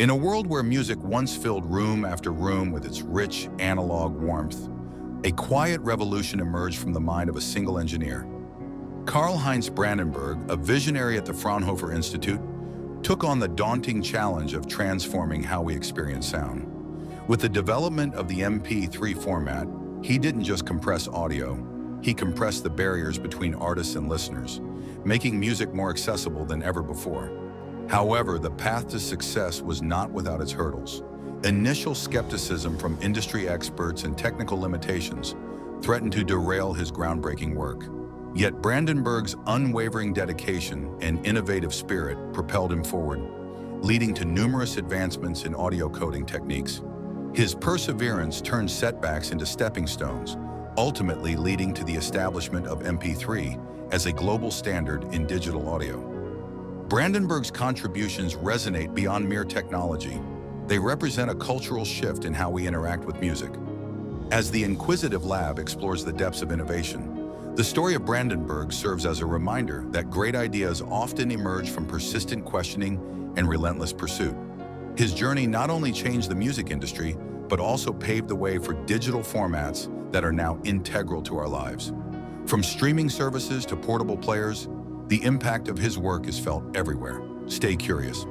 In a world where music once filled room after room with its rich analog warmth, a quiet revolution emerged from the mind of a single engineer. Karlheinz Brandenburg, a visionary at the Fraunhofer Institute, took on the daunting challenge of transforming how we experience sound. With the development of the MP3 format, he didn't just compress audio, he compressed the barriers between artists and listeners, making music more accessible than ever before. However, the path to success was not without its hurdles. Initial skepticism from industry experts and technical limitations threatened to derail his groundbreaking work. Yet Brandenburg's unwavering dedication and innovative spirit propelled him forward, leading to numerous advancements in audio coding techniques. His perseverance turned setbacks into stepping stones, ultimately leading to the establishment of MP3 as a global standard in digital audio. Brandenburg's contributions resonate beyond mere technology. They represent a cultural shift in how we interact with music. As the Inquisitive Lab explores the depths of innovation, the story of Brandenburg serves as a reminder that great ideas often emerge from persistent questioning and relentless pursuit. His journey not only changed the music industry, but also paved the way for digital formats that are now integral to our lives. From streaming services to portable players, the impact of his work is felt everywhere. Stay curious.